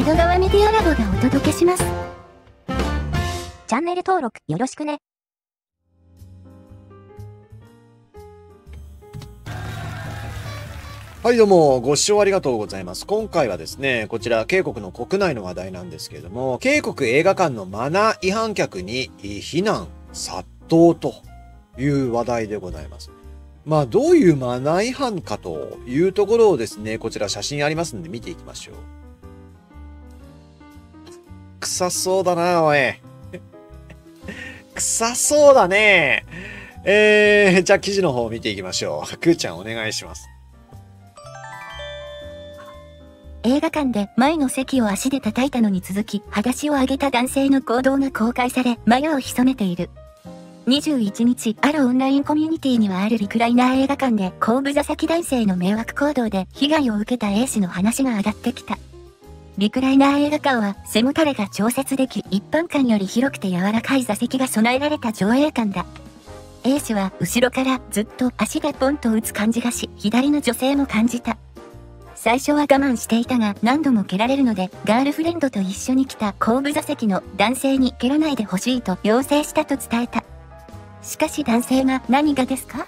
江戸川メディアラボがお届けします。チャンネル登録よろしくね。はいどうも、ご視聴ありがとうございます。今回はですね、こちら、渓谷の国内の話題なんですけれども、渓谷映画館のマナー違反客に非難殺到という話題でございます。まあ、どういうマナー違反かというところをですね、こちら写真ありますんで見ていきましょう。臭そうだな、おい。臭そうだね。えー、じゃあ記事の方を見ていきましょう。くーちゃんお願いします。映画館で前の席を足で叩いたのに続き、裸足を上げた男性の行動が公開され、眉を潜めている。21日、あるオンラインコミュニティにはあるリクライナー映画館で後部座席男性の迷惑行動で被害を受けた A 氏の話が上がってきた。リクライナー映画館は背もたれが調節でき、一般館より広くて柔らかい座席が備えられた上映館だ。A 氏は後ろからずっと足でポンと打つ感じがし、左の女性も感じた。最初は我慢していたが何度も蹴られるので、ガールフレンドと一緒に来た後部座席の男性に蹴らないでほしいと要請したと伝えた。しかし男性が何がですか？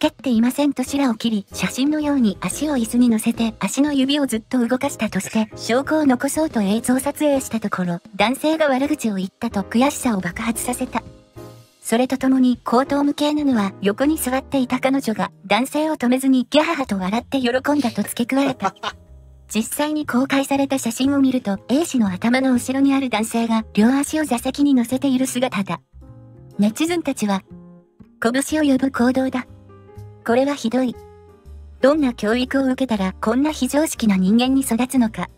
蹴っていませんと白を切り、写真のように足を椅子に乗せて足の指をずっと動かしたとして、証拠を残そうと映像撮影したところ、男性が悪口を言ったと悔しさを爆発させた。それとともに口頭無形なのは横に座っていた彼女が男性を止めずにギャハハと笑って喜んだと付け加えた。実際に公開された写真を見ると A 氏の頭の後ろにある男性が両足を座席に乗せている姿だ。ネチズンたちは、拳を呼ぶ行動だ。これはひどい。どんな教育を受けたらこんな非常識な人間に育つのか。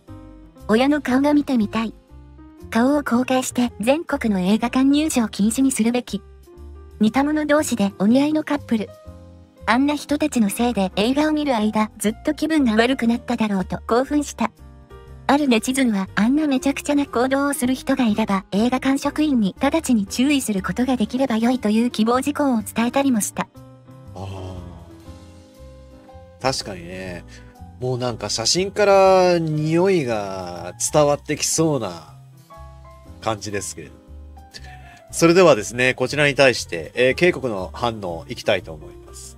親の顔が見てみたい。顔を公開して全国の映画館入場禁止にするべき。似た者同士でお似合いのカップル。あんな人たちのせいで映画を見る間ずっと気分が悪くなっただろうと興奮した。あるネチズンはあんなめちゃくちゃな行動をする人がいれば映画館職員に直ちに注意することができれば良いという希望事項を伝えたりもした。確かにね。もうなんか写真から匂いが伝わってきそうな感じですけれど。それではですね、こちらに対して、えー、警告の反応いきたいと思います。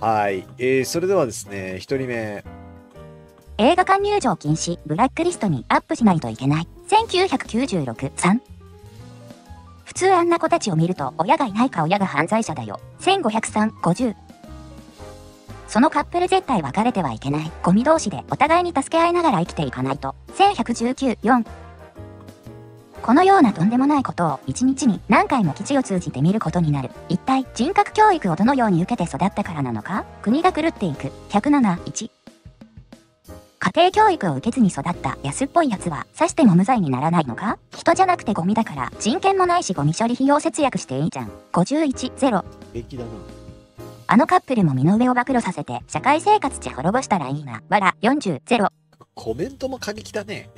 はい。えー、それではですね、一人目。映画館入場禁止、ブラックリストにアップしないといけない。1996、3。普通あんな子たちを見ると親がいないか親が犯罪者だよ。1503、50。そのカップル絶対別れてはいけない。ゴミ同士でお互いに助け合いながら生きていかないと。1119、4。このようなとんでもないことを一日に何回も基地を通じて見ることになる。一体人格教育をどのように受けて育ったからなのか国が狂っていく。107、1。家庭教育を受けずに育った安っぽい奴は刺しても無罪にならないのか？人じゃなくてゴミだから人権もないしゴミ処理費用節約していいじゃん。51、0。平気だな。あのカップルも身の上を暴露させて社会生活地滅ぼしたらいいな。わら、40、0。コメントも過激だね。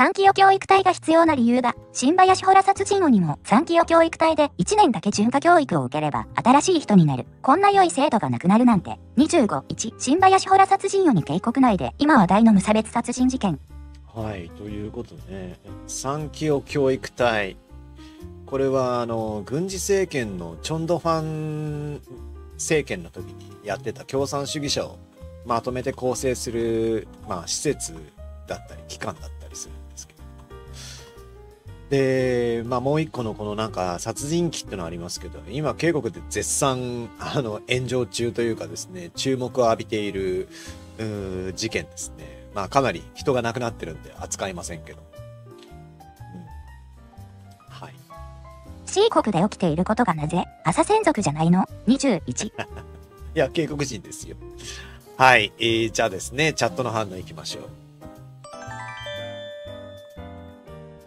産業教育隊が必要な理由だ。新林ホラ殺人鬼も産業教育隊で1年だけ準化教育を受ければ新しい人になる。こんな良い制度がなくなるなんて。25、1、新林ホラ殺人鬼警告内で今話題の無差別殺人事件。はい。ということでね、産業教育隊。これは、あの、軍事政権のチョンドファン政権の時にやってた共産主義者をまとめて構成する、まあ、施設だったり、機関だったりする。で、まあ、もう一個のこのなんか殺人鬼ってのありますけど、今、渓谷で絶賛、あの、炎上中というかですね、注目を浴びている、うー事件ですね。まあ、かなり人が亡くなってるんで扱いませんけど。うん、はい。C 国で起きていることがなぜ朝専属じゃないの ?21。いや、警告人ですよ。はい。えー、じゃあですね、チャットの反応いきましょう。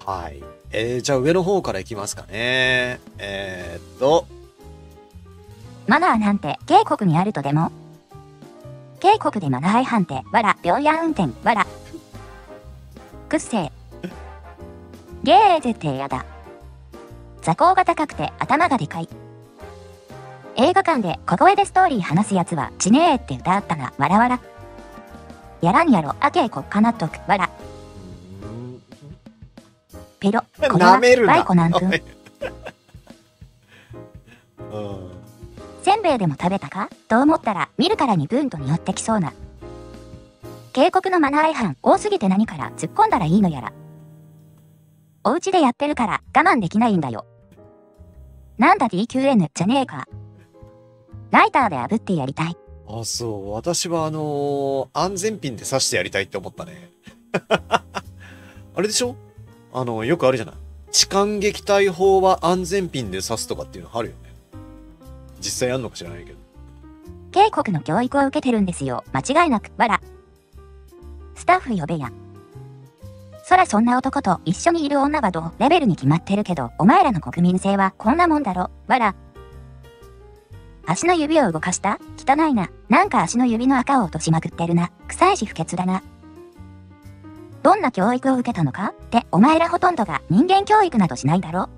はい。えー、じゃあ上の方からいきますかね。えー、っと、マナーなんて渓谷にあるとでも。渓谷でマナー違反って、わら、病院運転、わら。くっせー。ゲー絶対やだ。座高が高くて頭がでかい。映画館で小声でストーリー話すやつはちねえって歌ったな、わらわら。やらんやろ、あけいこっかなっとく、わら。うんペロ、これは、舐めるな。バイコなんせんべいでも食べたか?と思ったら、見るからにブーンと匂ってきそうな。警告のマナー違反多すぎて何から突っ込んだらいいのやら。お家でやってるから我慢できないんだよ。なんだ DQN じゃねえか。ライターで炙ってやりたい。あ、そう。私はあのー安全ピンで刺してやりたいって思ったね。あれでしょ?あの、よくあるじゃない。痴漢撃退法は安全ピンで刺すとかっていうのあるよね。実際あんのか知らないけど。警告の教育を受けてるんですよ。間違いなく、わら。スタッフ呼べや。そらそんな男と一緒にいる女はどうレベルに決まってるけど、お前らの国民性はこんなもんだろ。わら。足の指を動かした？汚いな。なんか足の指の赤を落としまくってるな。臭いし不潔だな。どんな教育を受けたのかって、お前らほとんどが人間教育などしないだろ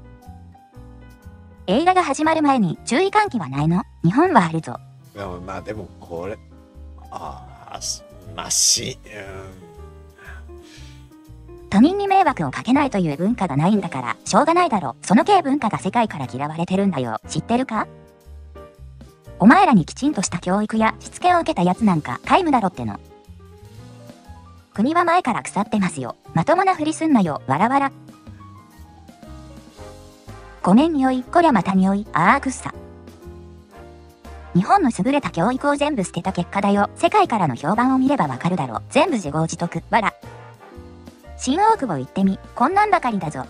映画が始まる前に注意喚起はないの？日本はあるぞ。まあでもこれ、ああ、すまあし、他人に迷惑をかけないという文化がないんだから、しょうがないだろ。その系文化が世界から嫌われてるんだよ。知ってるか？お前らにきちんとした教育やしつけを受けたやつなんか皆無だろっての。国は前から腐ってますよ。まともなふりすんなよ。わらわら。ごめん匂い、こりゃまた匂い、あーくっさ。日本の優れた教育を全部捨てた結果だよ。世界からの評判を見ればわかるだろう。全部自業自得。わら。新大久保行ってみ、こんなんばかりだぞ。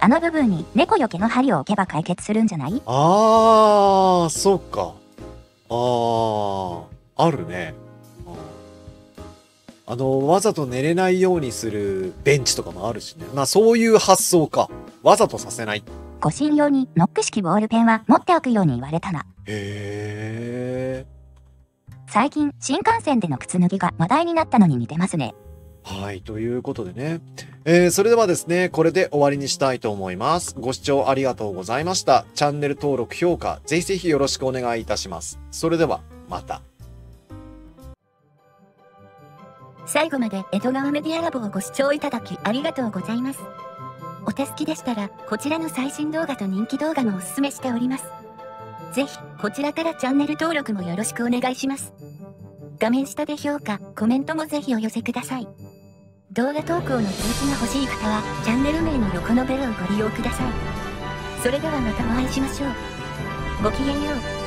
あの部分に猫よけの針を置けば解決するんじゃない？ああ、そっか。ああ、あるね。うんあの、わざと寝れないようにするベンチとかもあるしね。まあそういう発想か。わざとさせない。護身用にノック式ボールペンは持っておくように言われたな。へえ。最近、新幹線での靴脱ぎが話題になったのに似てますね。はい、ということでね。えー、それではですね、これで終わりにしたいと思います。ご視聴ありがとうございました。チャンネル登録、評価、ぜひぜひよろしくお願いいたします。それでは、また。最後まで江戸川メディアラボをご視聴いただきありがとうございます。お手すきでしたら、こちらの最新動画と人気動画もおすすめしております。ぜひ、こちらからチャンネル登録もよろしくお願いします。画面下で評価、コメントもぜひお寄せください。動画投稿の通知が欲しい方は、チャンネル名の横のベルをご利用ください。それではまたお会いしましょう。ごきげんよう。